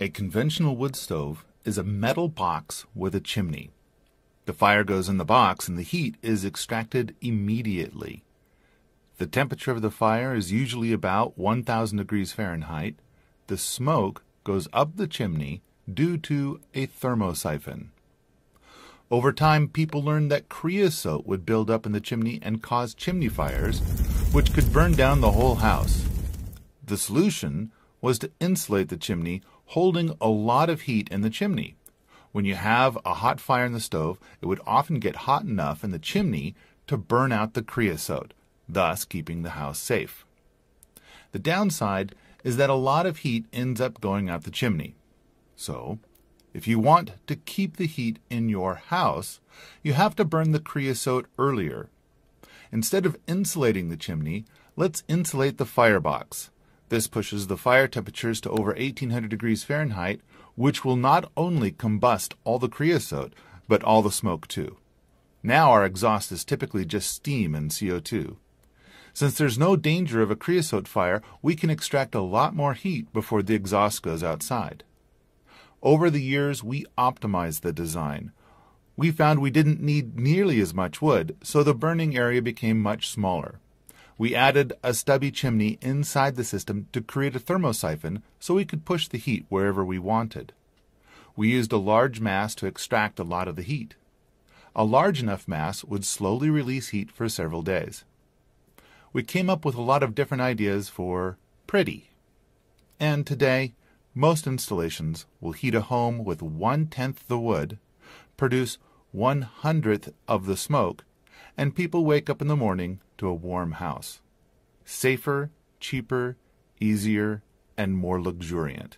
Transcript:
A conventional wood stove is a metal box with a chimney. The fire goes in the box and the heat is extracted immediately. The temperature of the fire is usually about 1000 degrees Fahrenheit. The smoke goes up the chimney due to a thermosiphon. Over time, people learned that creosote would build up in the chimney and cause chimney fires, which could burn down the whole house. The solution was to insulate the chimney, holding a lot of heat in the chimney. When you have a hot fire in the stove, it would often get hot enough in the chimney to burn out the creosote, thus keeping the house safe. The downside is that a lot of heat ends up going out the chimney. So, if you want to keep the heat in your house, you have to burn the creosote earlier. Instead of insulating the chimney, let's insulate the firebox. This pushes the fire temperatures to over 1800 degrees Fahrenheit, which will not only combust all the creosote, but all the smoke too. Now our exhaust is typically just steam and CO2. Since there's no danger of a creosote fire, we can extract a lot more heat before the exhaust goes outside. Over the years, we optimized the design. We found we didn't need nearly as much wood, so the burning area became much smaller. We added a stubby chimney inside the system to create a thermosiphon so we could push the heat wherever we wanted. We used a large mass to extract a lot of the heat. A large enough mass would slowly release heat for several days. We came up with a lot of different ideas for pretty. And today, most installations will heat a home with one tenth the wood, produce one hundredth of the smoke, and people wake up in the morning to a warm house. Safer, cheaper, easier, and more luxuriant.